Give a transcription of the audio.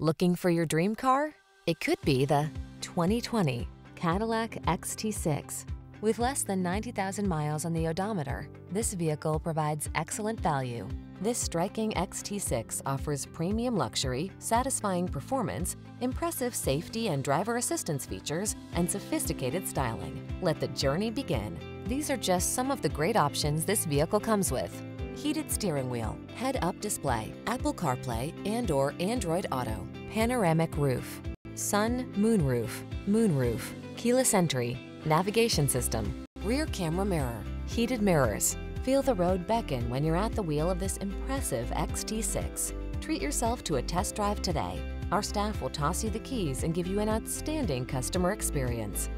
Looking for your dream car? It could be the 2020 Cadillac XT6. With less than 90,000 miles on the odometer, this vehicle provides excellent value. This striking XT6 offers premium luxury, satisfying performance, impressive safety and driver assistance features, and sophisticated styling. Let the journey begin. These are just some of the great options this vehicle comes with. Heated steering wheel, head-up display, Apple CarPlay and or Android Auto, panoramic roof, sun, moonroof, moonroof, keyless entry, navigation system, rear camera mirror, heated mirrors. Feel the road beckon when you're at the wheel of this impressive XT6. Treat yourself to a test drive today. Our staff will toss you the keys and give you an outstanding customer experience.